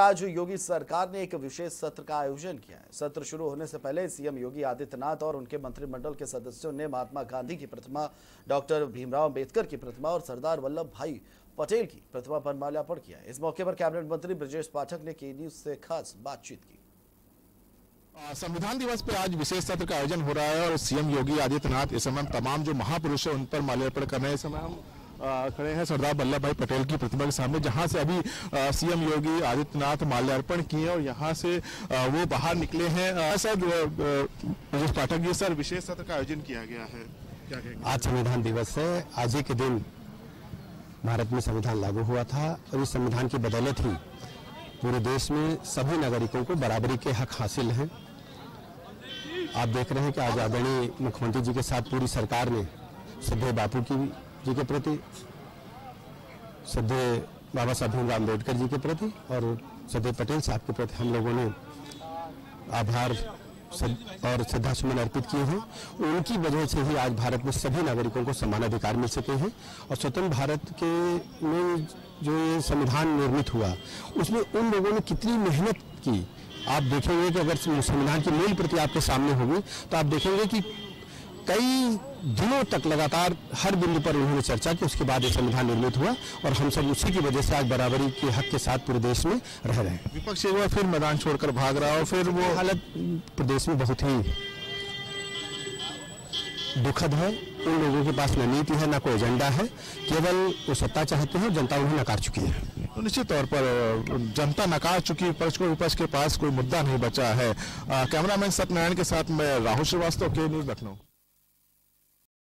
आज योगी सरकार ने एक विशेष सत्र का आयोजन किया है। सत्र शुरू होने से पहले सीएम योगी आदित्यनाथ और उनके मंत्रिमंडल के सदस्यों ने महात्मा गांधी की प्रतिमा, डॉक्टर भीमराव अंबेडकर की प्रतिमा और सरदार वल्लभ भाई पटेल की प्रतिमा पर माल्यार्पण किया इस मौके पर कैबिनेट मंत्री ब्रजेश पाठक ने के न्यूज़ से खास बातचीत की। संविधान दिवस पर आज विशेष सत्र का आयोजन हो रहा है और सीएम योगी आदित्यनाथ इस समय तमाम जो महापुरुष है उन पर माल्यार्पण कर रहे हैं। इस समय हम खड़े हैं सरदार वल्लभ भाई पटेल की प्रतिमा के सामने जहाँ से अभी सीएम योगी आदित्यनाथ माल्यार्पण किए और यहाँ से आ, वो बाहर निकले हैं। सर पाठक जी सर विशेष सत्र का आयोजन किया गया है। क्या आज संविधान दिवस है। आज ही के दिन भारत में संविधान लागू हुआ था और इस संविधान की बदौलत ही पूरे देश में सभी नागरिकों को बराबरी के हक हासिल हैं। आप देख रहे हैं कि आज आदरणीय मुख्यमंत्री जी के साथ पूरी सरकार ने श्रद्धेय बापू की जी के प्रति श्रद्धेय बाबा साहब भीमराव अंबेडकर जी के प्रति और श्रद्धेय पटेल साहब के प्रति हम लोगों ने आभार और श्रद्धा सुमन अर्पित किए हैं। उनकी वजह से ही आज भारत में सभी नागरिकों को समान अधिकार मिल सके हैं और स्वतंत्र भारत के में जो ये संविधान निर्मित हुआ, उसमें उन लोगों ने कितनी मेहनत की। आप देखेंगे कि अगर संविधान की मूल प्रति आपके सामने होगी तो आप देखेंगे कि कई दिनों तक लगातार हर बिंदु पर उन्होंने चर्चा की उसके बाद ये संविधान निर्मित हुआ और हम सब उसी की वजह से आज बराबरी के हक के साथ पूरे देश में रह रहे हैं। विपक्ष एक बार फिर मैदान छोड़कर भाग रहा और फिर वो हालत प्रदेश में बहुत ही दुखद है। उन लोगों के पास न नीति है न कोई एजेंडा है केवल वो सत्ता चाहते हैं जनता उन्हें नकार चुकी है। तो निश्चित तौर पर जनता नकार चुकी विपक्ष को विपक्ष के पास कोई मुद्दा नहीं बचा है। कैमरामैन सत्यनारायण के साथ मैं राहुल श्रीवास्तव के न्यूज़ लखनऊ।